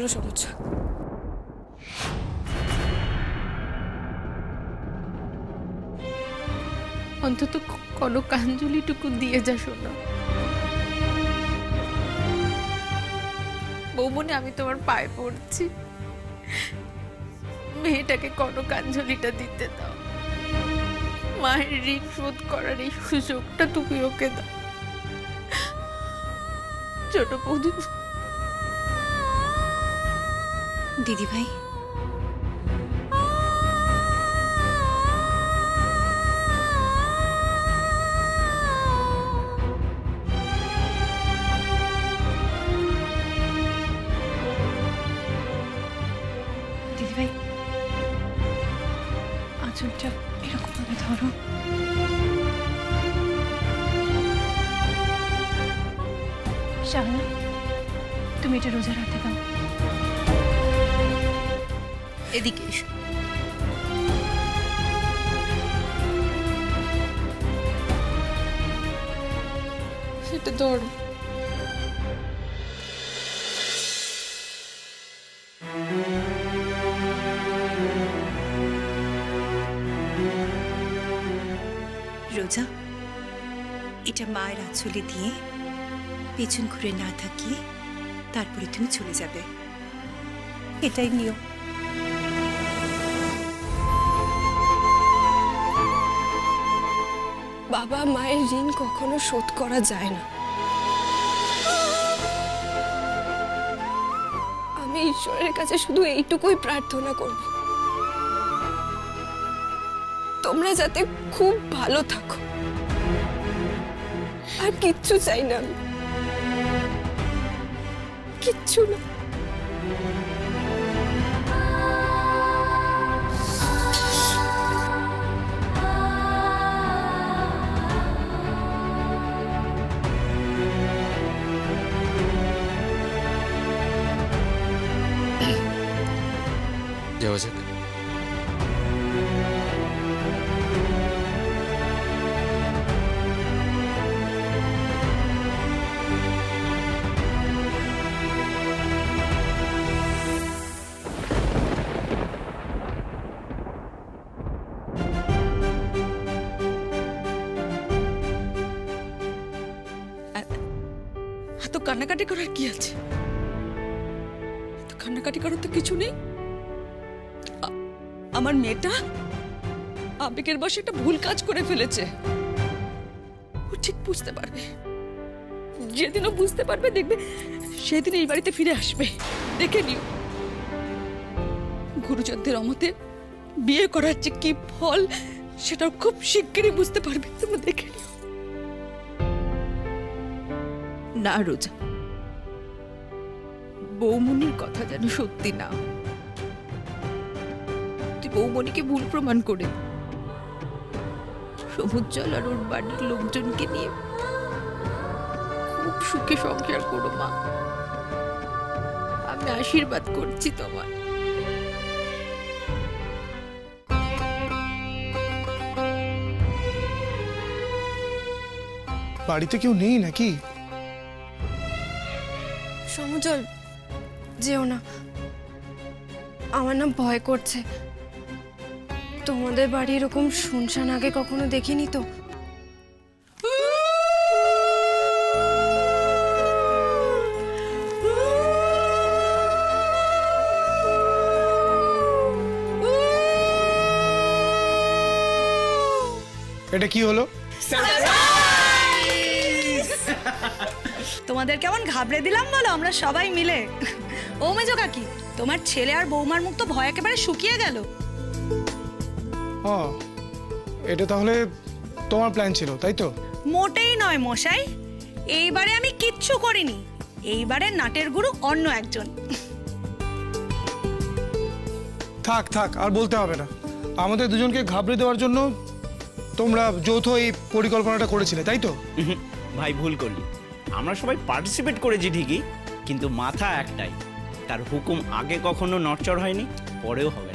চলো সবুজ অন্তত কনকাঞ্জলিটুকু দিয়ে যা শোনা। বৌমনে, আমি তোমার পায়ে পড়ছি। মেয়েটাকে কনকাঞ্জলিটা দিতে দাও। মায়ের ঋণ শোধ করার এই সুযোগটা তুমি ওকে দাও। ছোট বৌদি দিদি ভাই দিদি ভাই আঁচলটা এরকম ভাবে ধরো শাহানা তুমি এটা রোজা রাখতে দাও এদিকে এসো। সেটা ধরো রোজা এটা মায়ের আঁচলে দিয়ে পেছন ঘুরে না থাকিয়ে তারপরে তুমি চলে যাবে। এটাই নিয়ম। বাবা মায়ের ঋণ কখনো শোধ করা যায় না। আমি ঈশ্বরের কাছে শুধু এইটুকুই প্রার্থনা করব। তোমরা যাতে খুব ভালো থাকো। আর কিচ্ছু চাই না কিচ্ছু না। যাওয়া যাক। কান্নাকাটি করার কি আছে? কান্নাকাটি করার তো কিছু নেই। আমার মেয়েটা? আবেগের বসে একটা ভুল কাজ করে ফেলেছে। ও ঠিক বুঝতে পারবে। যেদিন ও বুঝতে পারবে, দেখবে সেদিন এই বাড়িতে ফিরে আসবে। দেখে নিও। গুরুজনদের অমতে বিয়ে করার যে কি ফল সেটা খুব শিগগিরই বুঝতে পারবে। তুমি দেখে নিও। না, রোজা। বৌমনির কথা যেন সত্যি না হয়। তুই বৌমনিকে ভুল প্রমাণ করে। সমুজ্জ্বল আর ওর বাড়ির লোকজনকে নিয়ে খুব সুখে সংসার করো মা। আমি আশীর্বাদ করছি তোমার বাড়িতে কেউ নেই নাকি? সমুজল যেও না। আমার না ভয় করছে। তোমাদের বাড়ি এরকম শুনশান আগে কখনো দেখিনি তো? এটা কি হলো? তোমাদের কেমন ঘাবড়ে দিলাম বলো আমরা সবাই মিলে। ও মেজো কাকি তোমার ছেলে আর বৌমার মুখ তো ভয় একেবারে শুকিয়ে গেল। ও এটা তাহলে তোমার প্ল্যান ছিল তাই তো? মোটেই নয় মশাই এইবারে আমি কিচ্ছু করিনি এইবারে নাটের গুরু অন্য একজন। থাক থাক আর বলতে হবে না। আমাদের দুজনকে ঘাবড়ে দেওয়ার জন্য তোমরা যৌথ এই পরিকল্পনাটা করেছিলে তাই তো? ভাই ভুল করলি। আমরা সবাই পার্টিসিপেট করেছি ঠিকই কিন্তু মাথা একটাই তার হুকুম আগে কখনো নড়চড় হয়নি পরেও হবে।